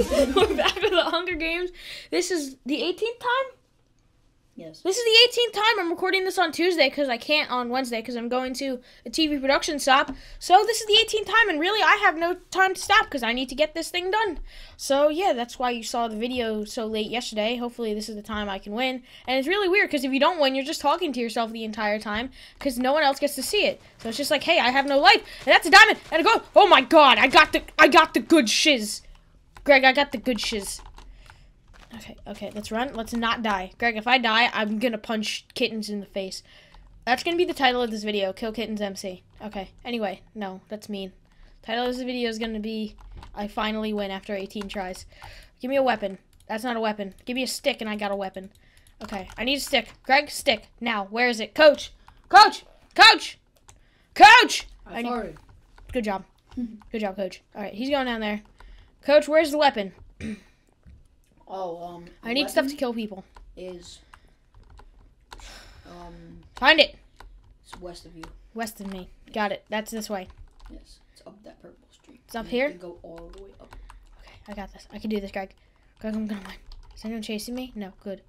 We're back with the Hunger Games. This is the 18th time. Yes. This is the 18th time I'm recording this on Tuesday because I can't on Wednesday because I'm going to a TV production stop. So this is the 18th time, and really I have no time to stop because I need to get this thing done. So yeah, that's why you saw the video so late yesterday. Hopefully this is the time I can win. And it's really weird because if you don't win, you're just talking to yourself the entire time because no one else gets to see it. So it's just like, hey, I have no life, and that's a diamond, and I go, oh my god, I got the, I got the good shiz. Greg, I got the good shiz. Okay, okay, let's run. Let's not die. Greg, if I die, I'm gonna punch kittens in the face. That's gonna be the title of this video, Kill Kittens MC. Okay, anyway, no, that's mean. Title of this video is gonna be I finally win after 18 tries. Give me a weapon. That's not a weapon. Give me a stick and I got a weapon. Okay, I need a stick. Greg, stick. Now, where is it? Coach! Coach! Coach! Coach! I, need- farted. Good job. Good job, coach. Alright, he's going down there. Coach, where's the weapon? Oh, um. I need stuff to kill people. Is. Um. Find it. It's west of you. West of me. Got it. That's this way. Yes. It's up that purple street. It's up And you here? can Go all the way up. Okay, I got this. I can do this, Greg. Greg, I'm gonna win. Is anyone chasing me? No, good.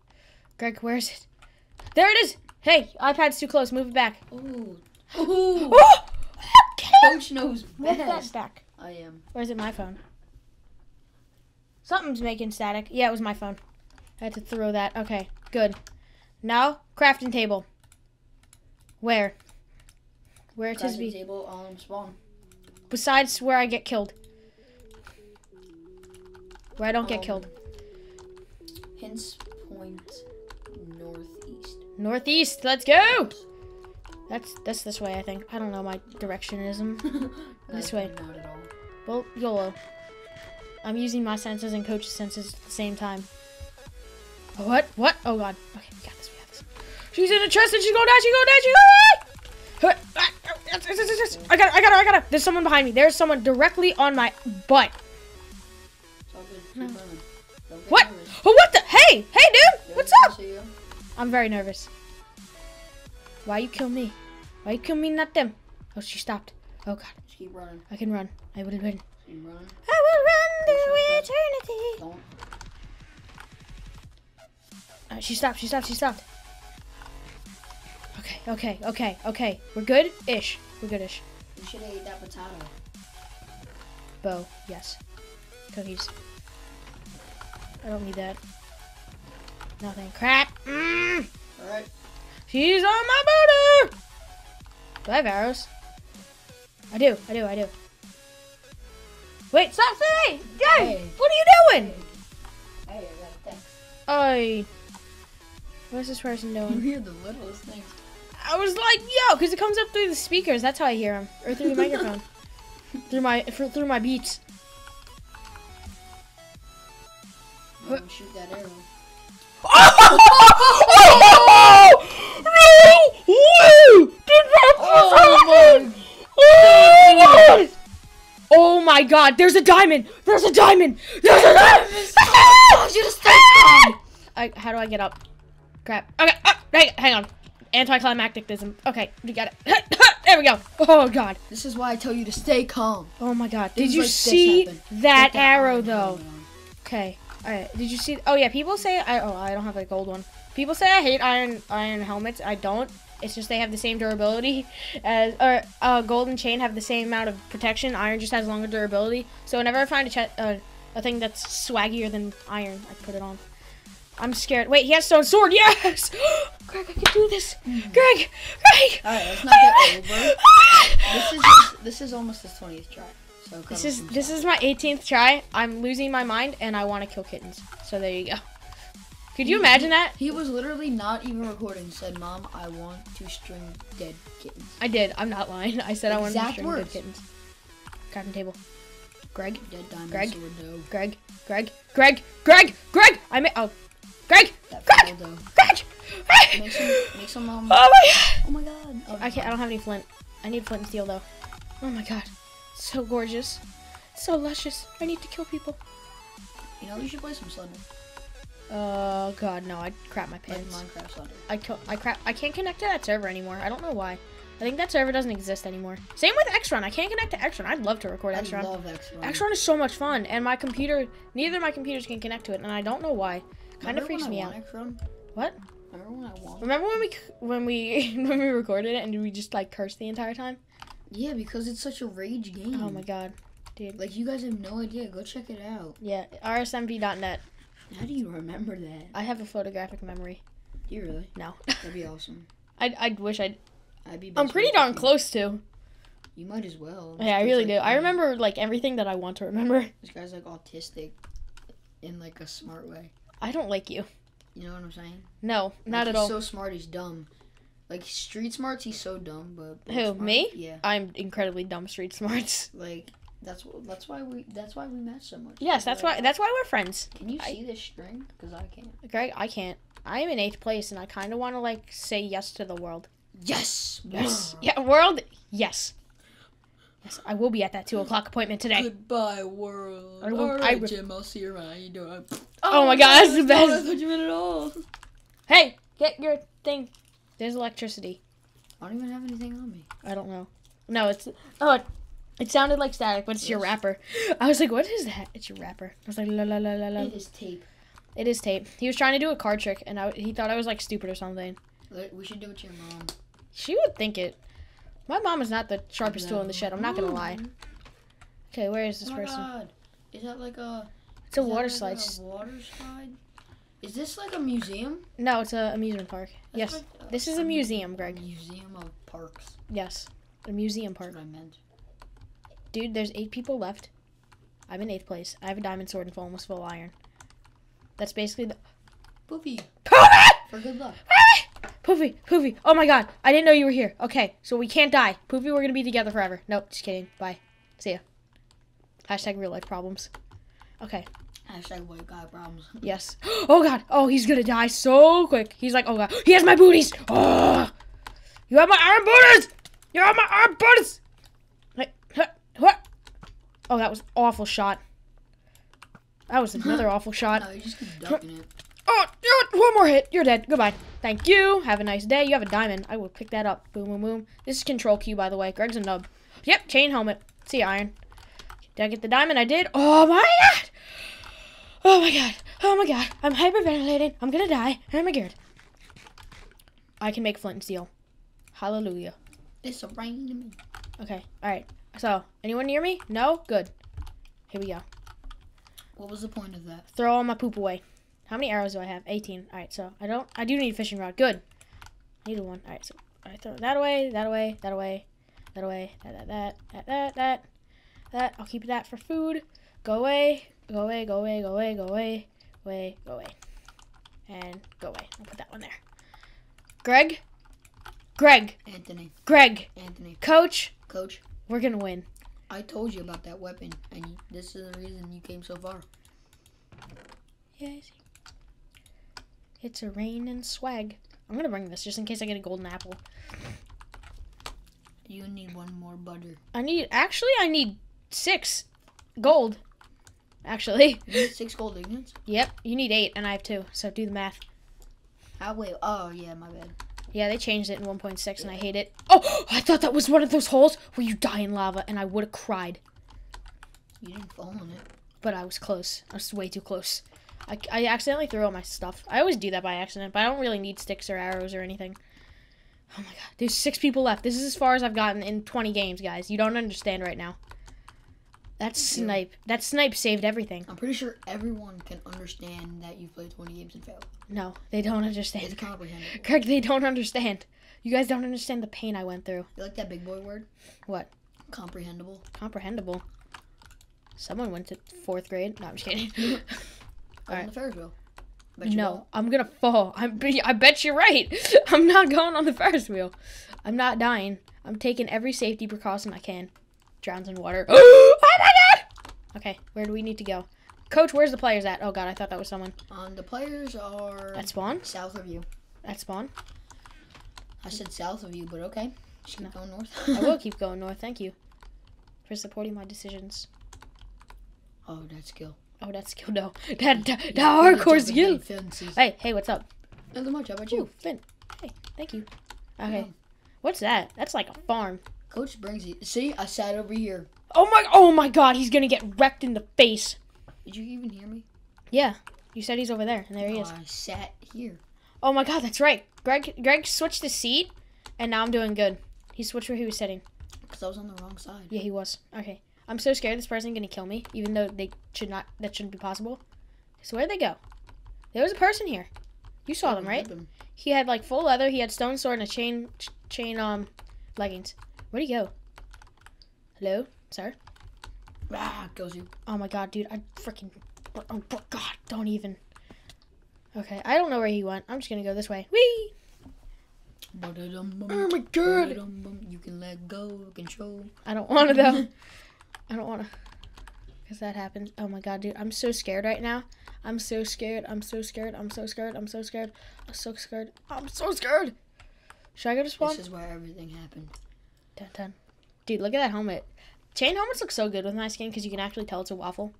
Greg, where is it? There it is! Hey, iPad's too close. Move it back. Ooh. Ooh. Oh! Coach knows best. Move that back. I am. Or is it my phone? Something's making static. Yeah, it was my phone. I had to throw that. Okay, good. Now, crafting table. Where? Where it is Crafting be table on spawn. besides where I get killed. Where I don't get Um, killed. Hints Point northeast. Northeast, let's go! That's that's this way, I think. I don't know my directionism. This way. Not at all. Well, YOLO. I'm using my senses and coach's senses at the same time. What? What? Oh god. Okay, we got this, we got this. She's in a chest and she's going down, she's going down, she's going down! Ah, ah, yes. I got her, I got her, I got her. There's someone behind me. There's someone directly on my butt. It's all good. Keep No. running. Don't get What? Oh, what the? Hey! Hey, dude! What's up? I'm very nervous. Why you kill me? Why you kill me, not them? Oh, she stopped. Oh god. Just keep running. I can run. I will win. Keep running. I will eternity. Uh, she stopped. She stopped. She stopped. Okay. Okay. Okay. Okay. We're good. Ish. We're good. Ish. You should have ate that potato. Bow. Yes. Cookies. I don't need that. Nothing. Crap. Mm. Alright. She's on my border! Do I have arrows? I do. I do. I do. Wait. Stop saying. Jay. Hey. What are you doing? Hey, I got a text. I. What's this person You doing? hear the littlest things. I was like, yo, because it comes up through the speakers. That's how I hear them, or through the microphone, through my through my beats. You don't shoot that arrow. Oh! Did that oh. My God! There's a diamond! There's a diamond! There's a diamond! you to stay calm. I, how do I get up? Crap. Okay. Uh, hang, hang on. Anticlimacticism. Okay, we got it. there we go. Oh God. This is why I tell you to stay calm. Oh my God. Did you see that that arrow though? Okay. Alright. Did you see? Oh yeah. People say I. Oh, I don't have a gold one. People say I hate iron iron helmets. I don't. It's just they have the same durability as or uh, golden chain have the same amount of protection. Iron just has longer durability. So whenever I find a uh, a thing that's swaggier than iron, I put it on. I'm scared. Wait, he has stone sword. Yes. Greg, I can do this. Greg. Greg. Alright, let's not get over. This is this is almost his twentieth try. So This is this is my 18th try. I'm losing my mind and I want to kill kittens. So there you go. Could you imagine that? He was literally not even recording. Said, "Mom, I want to string dead kittens." I did. I'm not lying. I said I wanted to Exact string dead kittens. Crafting table. Greg, Dead diamond Greg? sword dough. Greg, Greg, Greg, Greg, Greg. I made. Oh, Greg, That Greg, full dough. Greg. Make some, make some. Um, Oh my god. oh my god. Oh, I can't. I don't have any flint. I need flint and steel though. Oh my god. So gorgeous. So luscious. I need to kill people. You know, you should play some Slender. Oh god, no! I crap my Like pants. Minecraft Slender. I co- I crap. I can't connect to that server anymore. I don't know why. I think that server doesn't exist anymore. Same with Xrun. I can't connect to Xrun. I'd love to record I Xrun. love X-Run. Xrun is so much fun, and my computer, neither of my computers can connect to it, and I don't know why. Kind of freaks me I out. What? Remember when I won? Remember when we when we when we recorded it and we just like cursed the entire time? Yeah, because it's such a rage game. Oh my god, dude. Like you guys have no idea. Go check it out. Yeah, rsmv.net. How do you remember that? I have a photographic memory. Do you really? No, That'd be awesome. I I wish I'd. I'd be. I'm pretty darn close to. You might as well. Yeah, I really guy's do. I remember like everything that I want to remember. This guy's like autistic, in like a smart way. I don't like you. You know what I'm saying? No, Like, not at he's all. so smart, he's dumb. Like street smarts, he's so dumb. But Who, smart- me? Yeah. I'm incredibly dumb street smarts. Like that's that's why we that's why we match so much. Yes, that's why that's why we're friends. Can you I- see this string? Because I can't. Greg, I can't. I am in eighth place, and I kind of want to like say yes to the world. Yes. Yes. yeah, world. Yes. Yes, I will be at that two o'clock appointment today. Goodbye, world. I will- All I right, will- Jim. I'll see you around. How you doing? Oh my God, that's the oh, I best. thought you meant it all. Hey, get your thing. There's electricity. I don't even have anything on me. I don't know. No, it's oh, it, sounded like static, but it's your rapper. I was like, what is that? It's your rapper. I was like, la la la la la. It is tape. It is tape. He was trying to do a card trick, and I, he thought I was like stupid or something. We should do it to your mom. She would think it. My mom is not the sharpest tool in the shed. I'm not gonna lie. Okay, where is this person? oh my person? god. Is that like a It's a water like slide. A water slide? Is this like a museum? No, it's a amusement park. That's Yes, like this is a museum, Greg. museum of parks. Yes, a museum That's park. what I meant. Dude, there's eight people left. I'm in eighth place. I have a diamond sword and full almost full iron. That's basically the. Poopy. For good luck. Poofy, Poofy. Oh my god, I didn't know you were here. Okay, so we can't die. Poofy, we're gonna be together forever. Nope, just kidding. Bye. See ya. Hashtag real life problems. Okay, Hashtag white guy problems. yes. Oh god, oh, he's gonna die so quick. He's like, oh god, he has my booties. Oh, you have my iron booties. You have my iron booties. Like, huh, what? Oh, that was awful shot. That was another awful shot. No, you just keep ducking it. Oh, one more hit. You're dead. Goodbye. Thank you. Have a nice day. You have a diamond. I will pick that up. Boom, boom, boom. This is control Q, by the way. Greg's a nub. Yep, chain helmet. See iron. Did I get the diamond? I did. Oh my god. Oh my god. Oh my god. I'm hyperventilating. I'm gonna die. Oh my god. I can make flint and steel. Hallelujah. It's a rain to me. Okay. All right. So, anyone near me? No. Good. Here we go. What was the point of that? Throw all my poop away. How many arrows do I have? 18. All right, so I don't. I do need a fishing rod. Good. I need one. All right, so I throw that away, that away, that away, that away, that, that, that, that, that, that, that. I'll keep that for food. Go away, go away, go away, go away, go away, away, go away, and go away. I'll put that one there. Greg, Greg, Anthony. Greg, Anthony. Coach, Coach, we're gonna win. I told you about that weapon, and you, this is the reason you came so far. Yes. It's a rain and swag. I'm gonna bring this just in case I get a golden apple. You need one more butter. I need actually I need six gold. Actually. Six gold ingots? Yep, you need eight and I have two, so do the math. How wait? Oh yeah, my bad. Yeah, they changed it in 1.6 and I hate it. Oh, I thought that was one of those holes where you die in lava and I would have cried. You didn't fall in it. But I was close. I was way too close. I, I accidentally threw all my stuff. I always do that by accident, but I don't really need sticks or arrows or anything. Oh my god. There's six people left. This is as far as I've gotten in 20 games, guys. You don't understand right now. That snipe. That snipe saved everything. I'm pretty sure everyone can understand that you've played 20 games and failed. No, they don't understand. It's comprehensible. Greg, they don't understand. You guys don't understand the pain I went through. You like that big boy word? What? Comprehensible. Comprehensible. Someone went to fourth grade. No, I'm just kidding. On the Ferris wheel. Bet you no, won't. I'm gonna fall. I'm, I bet you're right. I'm not going on the Ferris wheel. I'm not dying. I'm taking every safety precaution I can. Drowns in water. Okay, where do we need to go? Coach, where's the players at? Oh god, I thought that was someone. Um, the players are At spawn? south of you. At spawn? I said south of you, but okay. Just keep going north. I will keep going north. Thank you for supporting my decisions. oh, that's skill. Oh, that's skill. No, that, that, that hardcore skill. Hey, hey, what's up? Nothing much. How about Ooh, you? Finn. Hey, thank you. Okay. Yeah. What's that? That's like a farm. Coach brings you. See, I sat over here. Oh my oh my god, he's gonna get wrecked in the face. Did you even hear me? Yeah. You said he's over there, and there he is. I sat here. Oh my god, that's right. Greg Greg switched the seat and now I'm doing good. He switched where he was sitting. Because I was on the wrong side. Yeah, he was. Okay. I'm so scared this person's gonna kill me, even though they should not that shouldn't be possible. So where'd they go? There was a person here. You saw them, right? Them. He had like full leather, he had stone sword and a chain ch- chain um leggings. Where'd he go? Hello? Sir? Ah, you. Oh my god, dude, I freaking oh oh, god, don't even. Okay, I don't know where he went. I'm just gonna go this way. Whee! Oh my god! You can let go of control. I don't want to though. I don't want to. Because that happened. Oh my god, dude. I'm so scared right now. I'm so scared. I'm so scared. I'm so scared. I'm so scared. I'm so scared. I'm so scared. Should I go to spawn? This is where everything happened. Dun, dun. Dude, look at that helmet. Chain helmets look so good with my skin because you can actually tell it's a waffle.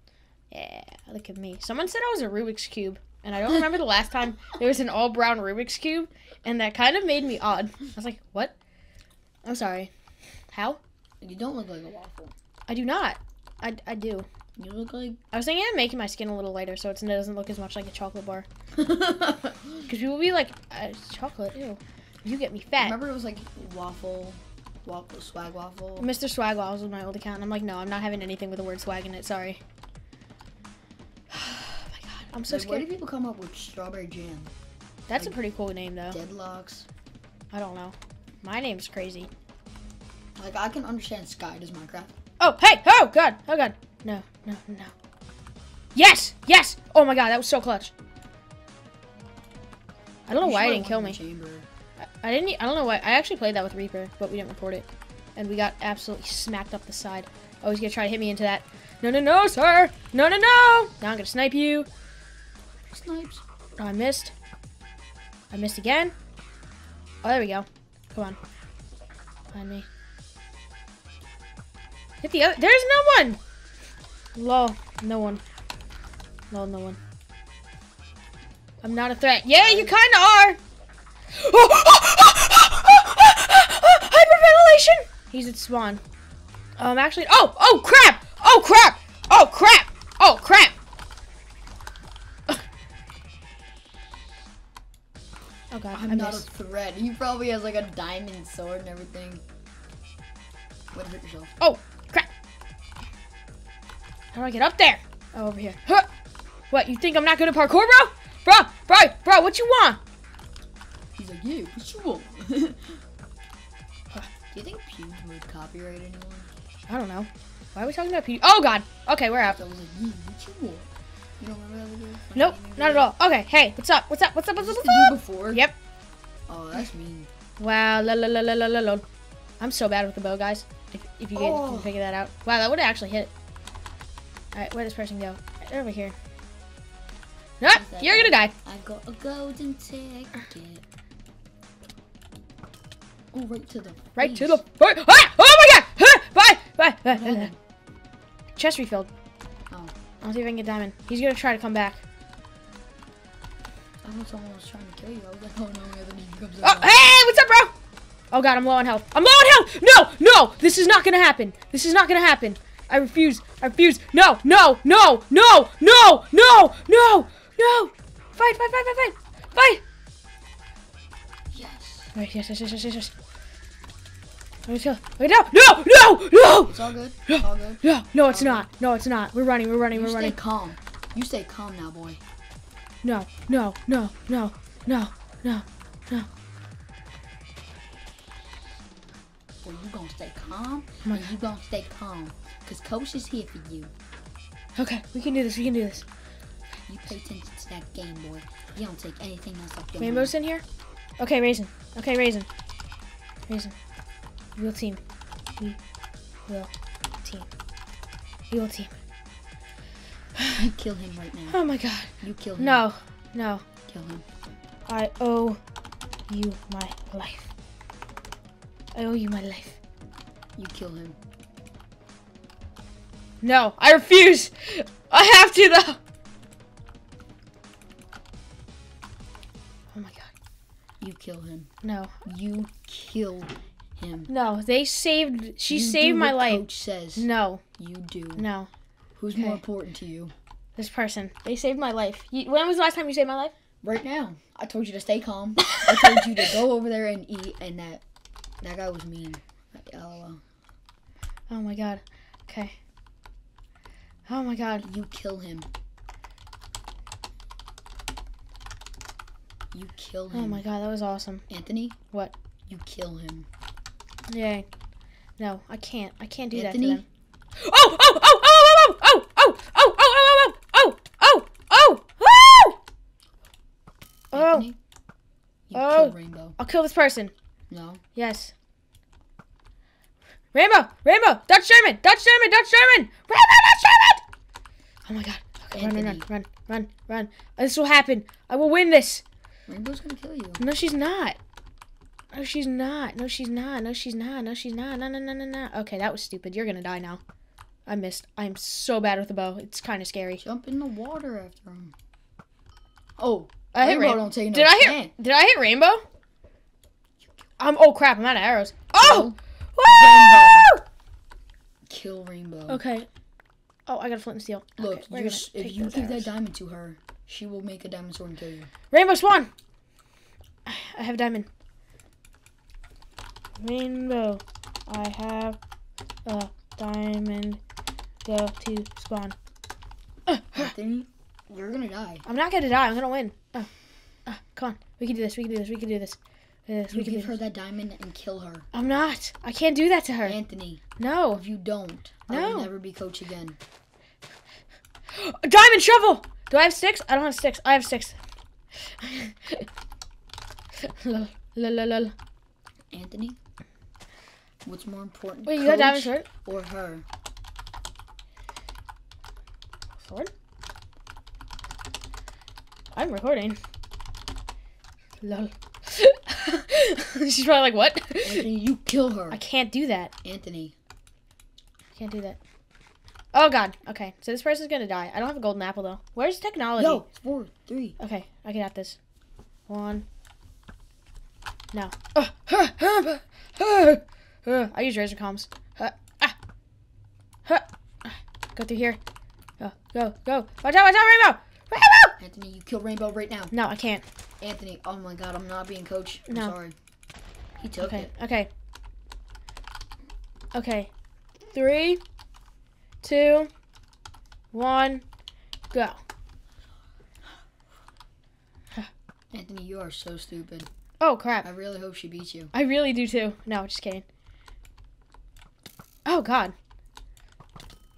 Yeah, look at me. Someone said I was a Rubik's Cube. And I don't remember the last time there was an all brown Rubik's Cube. And that kind of made me odd. I was like, what? I'm sorry. How? You don't look like a waffle. I do not. I, I do. You look like. I was thinking of making my skin a little lighter so it doesn't look as much like a chocolate bar. Because people will be like, uh, chocolate, ew. You get me fat. Remember it was like waffle, waffle, swag waffle. Mr. Swag was my old account. And I'm like, no, I'm not having anything with the word swag in it. Sorry. oh my god. I'm so Like, where scared. do people come up with strawberry jam? That's a pretty cool name, though. Deadlox. I don't know. My name's crazy. Like I can understand Sky does Minecraft. Oh, hey! Oh, God! Oh, God! No, no, no. Yes! Yes! Oh my god, that was so clutch. I don't know You why it didn't kill me. Chamber. I didn't. I don't know why. I actually played that with Reaper, but we didn't report it, and we got absolutely smacked up the side. Oh, he's gonna try to hit me into that. No, no, no, sir. No, no, no. Now I'm gonna snipe you. Snipes. Oh, I missed. I missed again. Oh, there we go. Come on. Find me. Hit the other. There's no one. Lol. No one. Lol, no one. I'm not a threat. Yeah, you kind of are. Hyperventilation. Oh, oh, He's at spawn. Um, actually. Oh, oh crap. Oh crap. Oh crap. Oh crap. Oh god, I'm I not missed. a threat. He probably has like a diamond sword and everything. What hurt yourself? Oh, crap. How do I get up there? Oh, over here. Huh. What, you think I'm not good at parkour, bro? Bro, bro, bro, what you want? He's like, yeah, what you want? Do you think Pubes would copyright anyone? I don't know. Why are we talking about P? Oh, God. Okay, we're out. I was like, yeah, what you want? You don't remember that video? Nope, not at all. Okay, hey, what's up? What's up? What's up? What's up? What's up? before? Yep. Oh, that's mean. Wow, la la la la la la la. I'm so bad with the bow, guys. If, if you Oh. can figure that out. Wow, that would have actually hit. Alright, where'd this person go? Over here. Ah, that you're gonna die. I got a golden ticket. Oh, right to the Right to the right. Ah! Oh my god! Ah! Bye! Bye! Bye! Chest refilled. Oh, I'll see if I can get diamond. He's gonna try to come back. I thought someone was trying to kill you. I was like, oh no, and then he comes Oh, hey! What's up, bro? Oh god, I'm low on health. I'm low on health! No! No! This is not gonna happen. This is not gonna happen. I refuse. I refuse. No! No! No! No! No! No! No! No! Fight! Fight! Fight! Fight! Fight! Fight! Yes. Right, yes, yes, yes, yes, yes. Let's go. Wait, no! No! No! No! It's all good. It's all good. No! No, it's not. No, it's not. We're running. We're running. You We're stay running. calm. You stay calm now, boy. No! No! No! No! No! No! No! Boy, you gonna stay calm, My and you gonna stay calm. Cause coach is here for you. Okay, we can do this. We can do this. You pay attention to that game, boy. You don't take anything else off your Rainbow's in here? Okay, Raisin. Okay, Raisin. Raisin. We will team. We will team. We will team. You kill him right now. Oh my god. You kill him. No. No. Kill him. I owe you my life. I owe you my life. You kill him. No, I refuse. I have to though. Oh my god. You kill him. No. You kill him. No, they saved. She You saved my life. Coach says. No, You do. no. Who's more important to you? This person. They saved my life. You, when was the last time you saved my life? Right now. I told you to stay calm. I told you to go over there and eat, and that that guy was mean. LOL. Oh my god. Okay. Oh my god. You kill him. You kill oh him. Oh my god, that was awesome. Anthony? What? You kill him. Yay. No, I can't. I can't do Anthony? that to them. Oh, oh, oh, oh, oh, oh, oh, oh, oh, oh, oh, oh, oh, oh, oh. Anthony? You Oh. Rainbow. I'll kill this person. No. Yes. Rainbow, Rainbow, Dutch German, Dutch German, Dutch German, Rainbow, Dutch German. Oh my god. Okay, run, run, run, run, run, run. This will happen. I will win this. Rainbow's gonna kill you. No, she's not. No, she's not. No, she's not. No, she's not. No, she's not. No, no, no, no, no. Okay, that was stupid. You're gonna die now. I missed. I'm so bad with the bow. It's kind of scary. Jump in the water after him. Oh, I hit Rainbow Rainbow. don't take no Did I hit? Did I hit Rainbow? I'm. Oh crap! I'm out of arrows. Oh! Rainbow. Kill Rainbow. Okay. Oh, I got a flint and steel. Look, okay, you're, gonna if you give that diamond to her, she will make a diamond sword and kill you. Rainbow spawn. I have a diamond. Rainbow. I have a diamond. Go to spawn. Anthony, you're gonna die. I'm not gonna die. I'm gonna win. Oh. Oh, come on. We can do this. We can do this. We can do this. This. You We can do give her that diamond and kill her. I'm not. I can't do that to her. Anthony, No. if you don't, I will never be coach again. Diamond shovel. Do I have six? I don't have six. I have six. lol, lol, lol, lol. Anthony, what's more important, Wait, you got diamond sword? or her? Sword? I'm recording. Lol. She's probably like, what? Anthony, you kill her. I can't do that. Anthony, I can't do that. Oh god. Okay. So this person's gonna die. I don't have a golden apple though. Where's technology? yo, four, three. Okay, I got this. One. No. Uh, uh, uh, uh, uh, I use razor comms. Uh, ah. Uh, uh, go through here. Go, go, go. Watch out, watch out, Rainbow! Rainbow! Anthony, you kill Rainbow right now. No, I can't. Anthony, oh my god, I'm not being coach. I'm No. sorry. He took Okay, it. okay. Okay. Three, two, one, go. Anthony, you are so stupid. Oh, crap. I really hope she beats you. I really do too. No, just kidding. Oh god.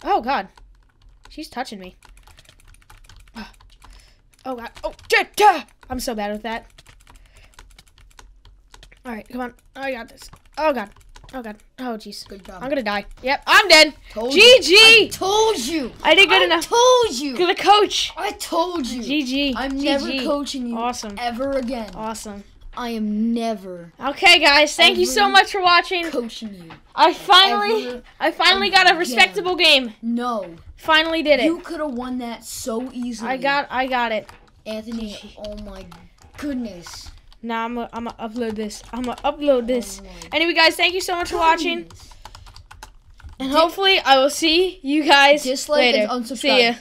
Oh god. She's touching me. Oh god. Oh ah! I'm so bad with that. All right, come on. I got this. Oh god. Oh god. Oh jeez. Good job. I'm gonna die. Yep, I'm dead. Told you. I GG. told you. I did good I enough. told you. Good the coach. I told you. GG. I'm never coaching you Awesome. ever again. Awesome. I am never Okay, guys. Thank you so much for watching. coaching you. I finally, I finally got a respectable game. No. Finally did it. You could have won that so easily. I got, I got it. Anthony. Oh my goodness. Now I'm gonna, I'm gonna upload this. I'm gonna upload this. Oh Anyway, guys, thank you so much for watching, goodness. and hopefully I will see you guys Dislike later. and unsubscribe. See ya.